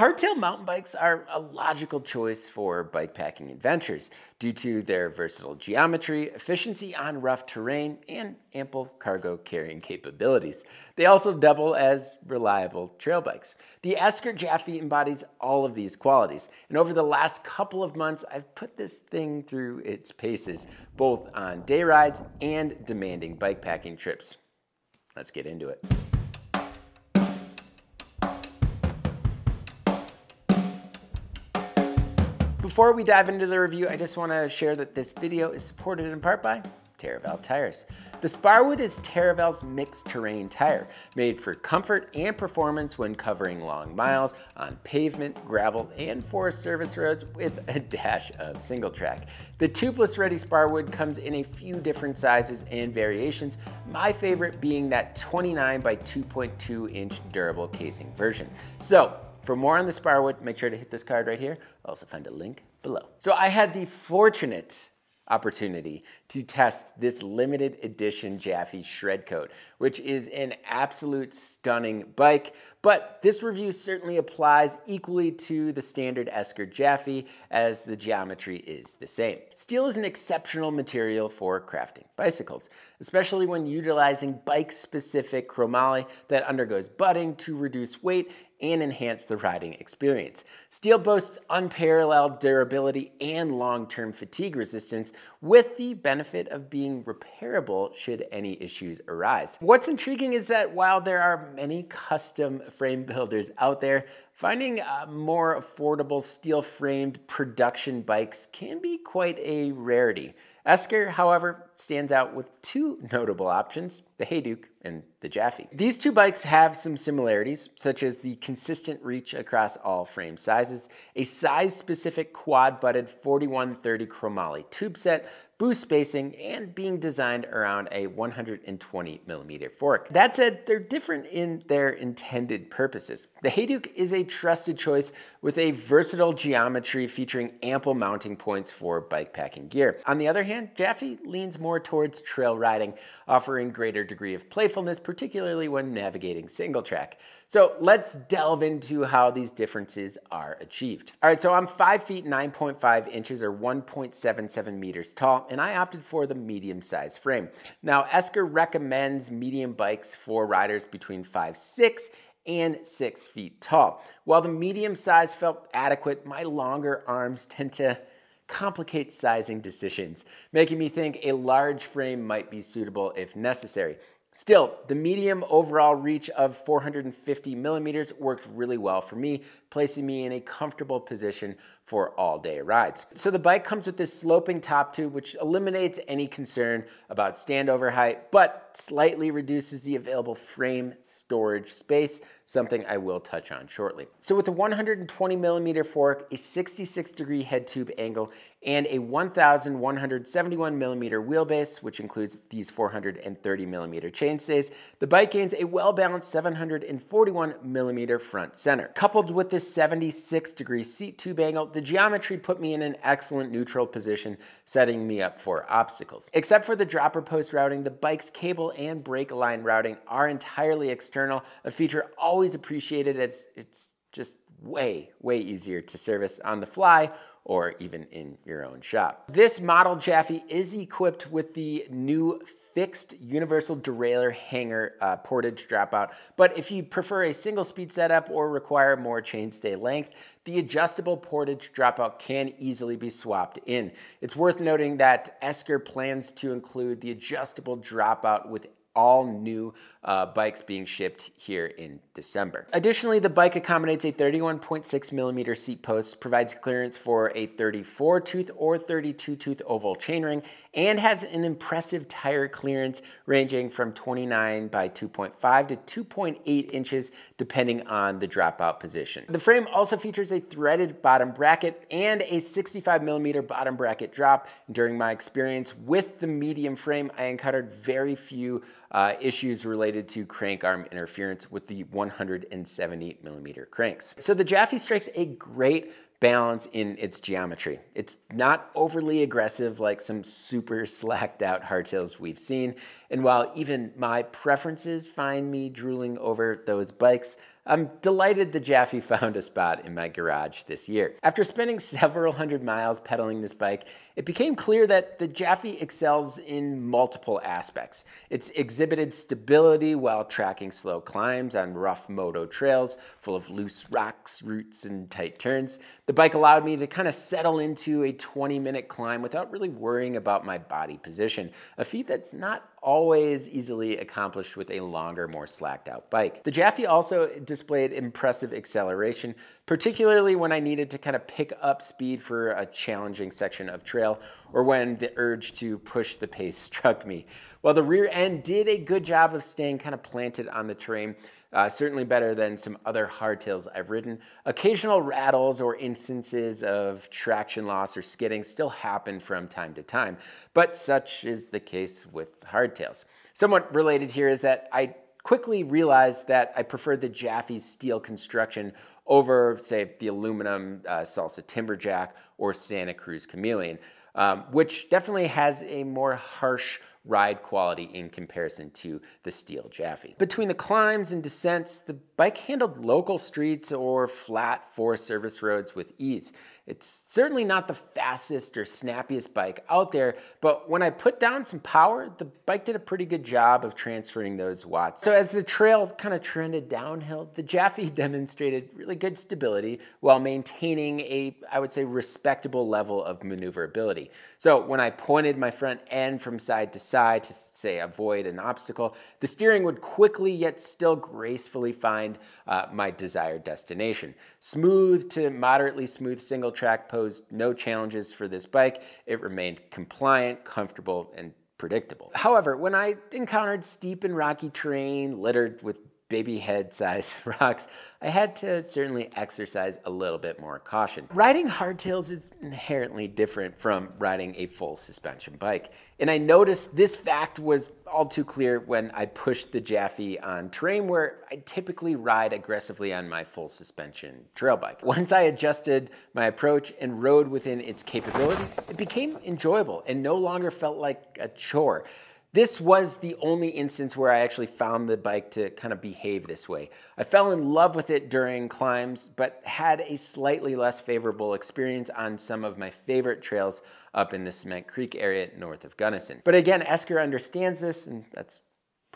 hardtail mountain bikes are a logical choice for bikepacking adventures due to their versatile geometry, efficiency on rough terrain, and ample cargo carrying capabilities. They also double as reliable trail bikes. The Esker Japhy embodies all of these qualities, and over the last couple of months, I've put this thing through its paces, both on day rides and demanding bikepacking trips. Let's get into it. Before we dive into the review, I just want to share that this video is supported in part by Teravail tires. The Sparwood is Teravail's mixed terrain tire, made for comfort and performance when covering long miles on pavement, gravel, and forest service roads with a dash of single track. The tubeless ready Sparwood comes in a few different sizes and variations, my favorite being that 29 by 2.2 inch durable casing version. So for more on the Sparwood, make sure to hit this card right here. I'll also find a link below. So I had the fortunate opportunity to test this limited edition Japhy Shred Coat, which is an absolute stunning bike, but this review certainly applies equally to the standard Esker Japhy as the geometry is the same. Steel is an exceptional material for crafting bicycles, especially when utilizing bike-specific chromoly that undergoes butting to reduce weight and enhance the riding experience. Steel boasts unparalleled durability and long-term fatigue resistance with the benefit of being repairable should any issues arise. What's intriguing is that while there are many custom frame builders out there, finding uh, more affordable steel-framed production bikes can be quite a rarity. Esker, however, stands out with two notable options, the Hayduke and the Japhy. These two bikes have some similarities, such as the consistent reach across all frame sizes, a size-specific quad-butted 4130 chromoly tube set, boost spacing, and being designed around a 120 millimeter fork. That said, they're different in their intended purposes. The Hayduke is a trusted choice with a versatile geometry featuring ample mounting points for bikepacking gear. On the other hand, Japhy leans more towards trail riding, offering greater degree of playfulness, particularly when navigating single track. So let's delve into how these differences are achieved. All right, so I'm 5 feet 9.5 inches or 1.77 meters tall, and I opted for the medium size frame. Now, Esker recommends medium bikes for riders between 5'6 and 6 feet tall. While the medium size felt adequate, my longer arms tend to complicate sizing decisions, making me think a large frame might be suitable if necessary. Still, the medium overall reach of 450 millimeters worked really well for me, placing me in a comfortable position for all day rides. So the bike comes with this sloping top tube, which eliminates any concern about standover height, but slightly reduces the available frame storage space, something I will touch on shortly. So with a 120 millimeter fork, a 66 degree head tube angle, and a 1,171 millimeter wheelbase, which includes these 430 millimeter chainstays, the bike gains a well-balanced 741 millimeter front center. Coupled with this 76 degree seat tube angle, the geometry put me in an excellent neutral position, setting me up for obstacles. Except for the dropper post routing, the bike's cable and brake line routing are entirely external, a feature always appreciated as it's just way, way easier to service on the fly or even in your own shop. This model Japhy is equipped with the new fixed universal derailleur hanger uh, portage dropout, but if you prefer a single speed setup or require more chainstay length, the adjustable portage dropout can easily be swapped in. It's worth noting that Esker plans to include the adjustable dropout with all new uh, bikes being shipped here in December. Additionally, the bike accommodates a 31.6 millimeter seat post, provides clearance for a 34 tooth or 32 tooth oval chainring, and has an impressive tire clearance ranging from 29 by 2.5 to 2.8 inches depending on the dropout position. The frame also features a threaded bottom bracket and a 65 millimeter bottom bracket drop. During my experience with the medium frame, I encountered very few uh, issues related to crank arm interference with the 170 millimeter cranks. So the Japhy strikes a great balance in its geometry. It's not overly aggressive like some super slacked out hardtails we've seen. And while even my preferences find me drooling over those bikes, I'm delighted the Japhy found a spot in my garage this year. After spending several hundred miles pedaling this bike, it became clear that the Japhy excels in multiple aspects. It's exhibited stability while tracking slow climbs on rough moto trails full of loose rocks, roots, and tight turns. The bike allowed me to kind of settle into a 20 minute climb without really worrying about my body position, a feat that's not always easily accomplished with a longer, more slacked out bike. The Japhy also displayed impressive acceleration, particularly when I needed to kind of pick up speed for a challenging section of trail or when the urge to push the pace struck me. While the rear end did a good job of staying kind of planted on the terrain, uh, certainly better than some other hardtails I've ridden. Occasional rattles or instances of traction loss or skidding still happen from time to time, but such is the case with hardtails. Somewhat related here is that I quickly realized that I preferred the Japhy's steel construction over, say, the aluminum uh, Salsa Timberjack or Santa Cruz Chameleon, um, which definitely has a more harsh ride quality in comparison to the steel Japhy. Between the climbs and descents, the bike handled local streets or flat Forest Service roads with ease. It's certainly not the fastest or snappiest bike out there, but when I put down some power, the bike did a pretty good job of transferring those watts. So as the trail kind of trended downhill, the Japhy demonstrated really good stability while maintaining a, I would say, respectable level of maneuverability. So when I pointed my front end from side to side to say avoid an obstacle, the steering would quickly yet still gracefully find uh, my desired destination. Smooth to moderately smooth single track posed no challenges for this bike. It remained compliant, comfortable, and predictable. However, when I encountered steep and rocky terrain littered with baby head size rocks, I had to certainly exercise a little bit more caution. Riding hardtails is inherently different from riding a full suspension bike. And I noticed this fact was all too clear when I pushed the Japhy on terrain where I typically ride aggressively on my full suspension trail bike. Once I adjusted my approach and rode within its capabilities, it became enjoyable and no longer felt like a chore. This was the only instance where I actually found the bike to kind of behave this way. I fell in love with it during climbs, but had a slightly less favorable experience on some of my favorite trails up in the Cement Creek area north of Gunnison. But again, Esker understands this, and that's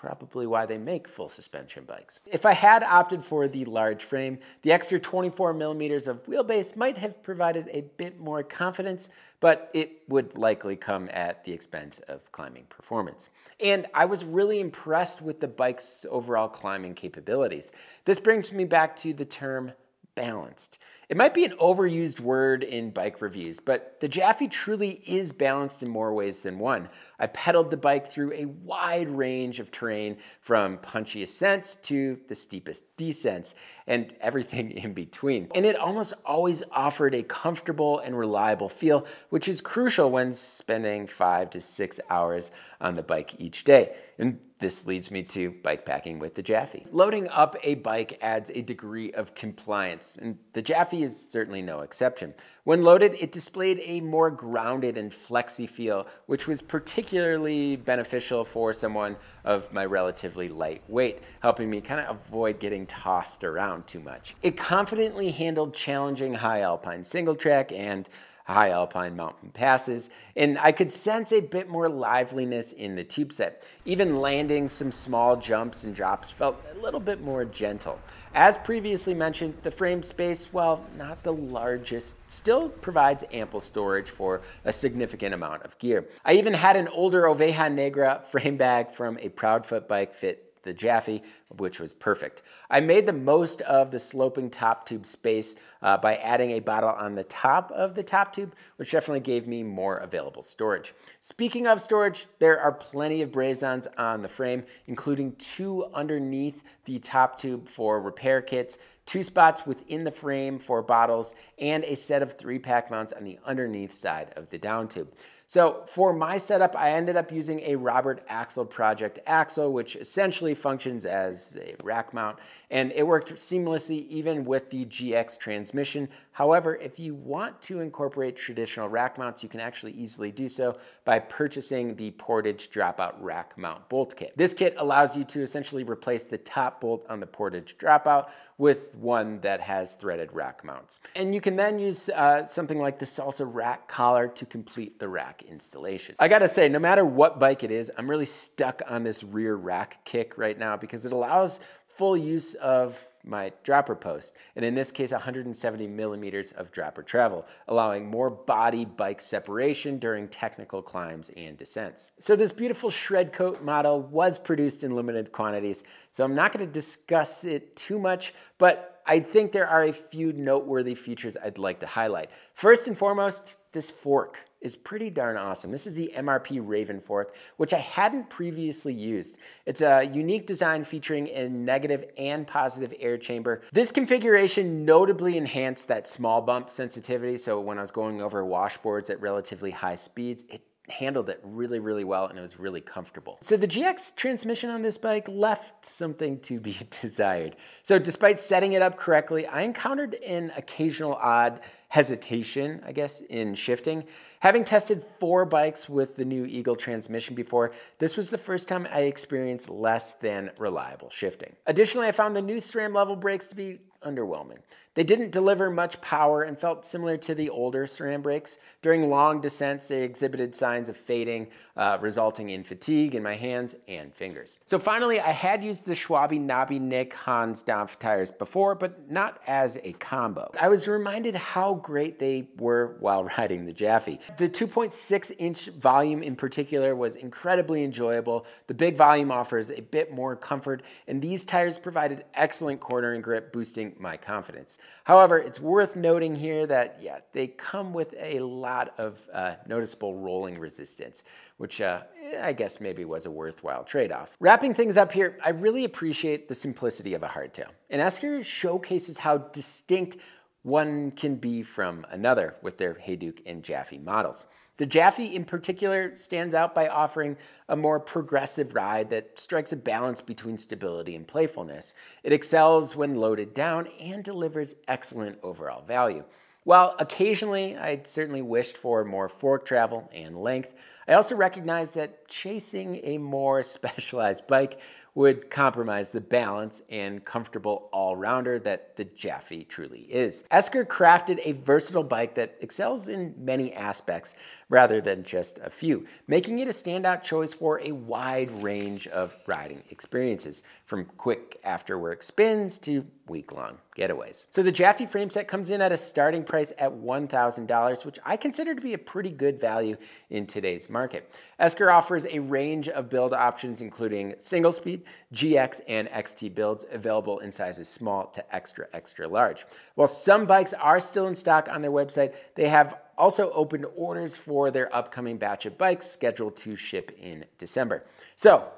probably why they make full suspension bikes. If I had opted for the large frame, the extra 24 millimeters of wheelbase might have provided a bit more confidence, but it would likely come at the expense of climbing performance. And I was really impressed with the bike's overall climbing capabilities. This brings me back to the term balanced. It might be an overused word in bike reviews, but the Japhy truly is balanced in more ways than one. I pedaled the bike through a wide range of terrain from punchy ascents to the steepest descents and everything in between. And it almost always offered a comfortable and reliable feel, which is crucial when spending five to six hours on the bike each day. And this leads me to bike packing with the Japhy. Loading up a bike adds a degree of compliance, and the Japhy is certainly no exception. When loaded, it displayed a more grounded and flexy feel, which was particularly beneficial for someone of my relatively light weight, helping me kind of avoid getting tossed around too much. It confidently handled challenging high alpine single track and high alpine mountain passes, and I could sense a bit more liveliness in the tube set. Even landing some small jumps and drops felt a little bit more gentle. As previously mentioned, the frame space, while not the largest, still provides ample storage for a significant amount of gear. I even had an older Oveja Negra frame bag from a Proudfoot bike fit the Japhy, which was perfect. I made the most of the sloping top tube space uh, by adding a bottle on the top of the top tube, which definitely gave me more available storage. Speaking of storage, there are plenty of braze-ons on the frame, including two underneath the top tube for repair kits, two spots within the frame for bottles, and a set of three pack mounts on the underneath side of the down tube. So for my setup, I ended up using a Robert Axle Project axle, which essentially functions as a rack mount, and it worked seamlessly even with the GX transmission. However, if you want to incorporate traditional rack mounts, you can actually easily do so by purchasing the Portage Dropout Rack Mount Bolt Kit. This kit allows you to essentially replace the top bolt on the Portage Dropout with one that has threaded rack mounts. And you can then use uh, something like the Salsa rack collar to complete the rack installation. I gotta say, no matter what bike it is, I'm really stuck on this rear rack kick right now because it allows full use of my dropper post, and in this case 170 millimeters of dropper travel, allowing more body bike separation during technical climbs and descents. So this beautiful shred coat model was produced in limited quantities, so I'm not gonna discuss it too much, but I think there are a few noteworthy features I'd like to highlight. First and foremost, this fork is pretty darn awesome. This is the MRP Raven fork, which I hadn't previously used. It's a unique design featuring a negative and positive air chamber. This configuration notably enhanced that small bump sensitivity, so when I was going over washboards at relatively high speeds, it handled it really, really well and it was really comfortable. So the GX transmission on this bike left something to be desired. So despite setting it up correctly, I encountered an occasional odd hesitation, I guess, in shifting. Having tested four bikes with the new Eagle transmission before, this was the first time I experienced less than reliable shifting. Additionally, I found the new SRAM level brakes to be underwhelming. They didn't deliver much power and felt similar to the older SRAM brakes. During long descents, they exhibited signs of fading, uh, resulting in fatigue in my hands and fingers. So finally, I had used the Schwalbe Nobby Nic Hans Dampf tires before, but not as a combo. I was reminded how great they were while riding the Japhy. The 2.6 inch volume in particular was incredibly enjoyable. The big volume offers a bit more comfort, and these tires provided excellent cornering grip, boosting my confidence. However, it's worth noting here that, yeah, they come with a lot of uh, noticeable rolling resistance, which uh, I guess maybe was a worthwhile trade-off. Wrapping things up here, I really appreciate the simplicity of a hardtail. And Esker showcases how distinct one can be from another with their Hayduke and Japhy models. The Japhy in particular stands out by offering a more progressive ride that strikes a balance between stability and playfulness. It excels when loaded down and delivers excellent overall value. While occasionally I'd certainly wished for more fork travel and length, I also recognize that chasing a more specialized bike would compromise the balance and comfortable all-rounder that the Japhy truly is. Esker crafted a versatile bike that excels in many aspects rather than just a few, making it a standout choice for a wide range of riding experiences, from quick after-work spins to week-long getaways. So the Japhy frame set comes in at a starting price at $1,000, which I consider to be a pretty good value in today's market. Esker offers a range of build options, including single speed, GX, and XT builds available in sizes small to extra, extra large. While some bikes are still in stock on their website, they have also opened orders for their upcoming batch of bikes scheduled to ship in December. So,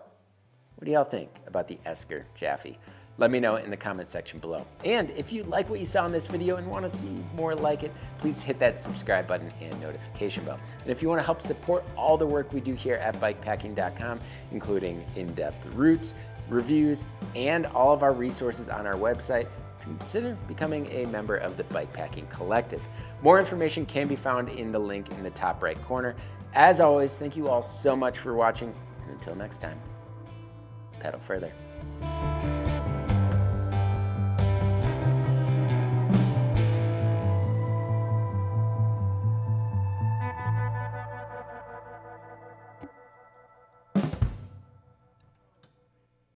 what do y'all think about the Esker Japhy? Let me know in the comment section below. And if you like what you saw in this video and want to see more like it, please hit that subscribe button and notification bell. And if you want to help support all the work we do here at bikepacking.com, including in-depth routes, reviews, and all of our resources on our website, consider becoming a member of the Bikepacking Collective. More information can be found in the link in the top right corner. As always, thank you all so much for watching, and until next time, pedal further.